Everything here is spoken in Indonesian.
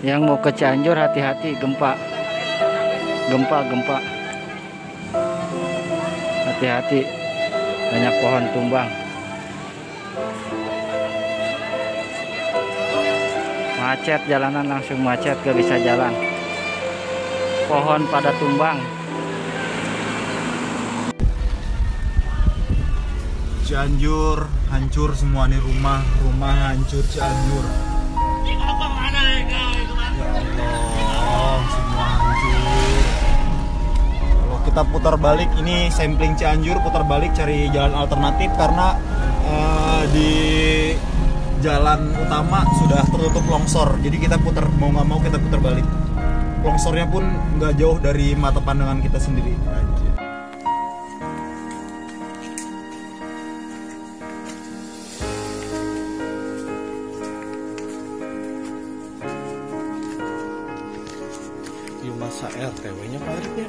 Yang mau ke Cianjur hati-hati gempa. Gempa, gempa. Hati-hati. Banyak pohon tumbang. Macet jalanan langsung macet gak bisa jalan. Pohon pada tumbang. Cianjur hancur semua nih rumah rumah hancur Cianjur kita putar balik ini sampling Cianjur putar balik cari jalan alternatif karena eh, di jalan utama sudah tertutup longsor. Jadi kita putar mau nggak mau kita putar balik. Longsornya pun nggak jauh dari mata pandangan kita sendiri. Anjir. Masa RTW nya Pak Arif ya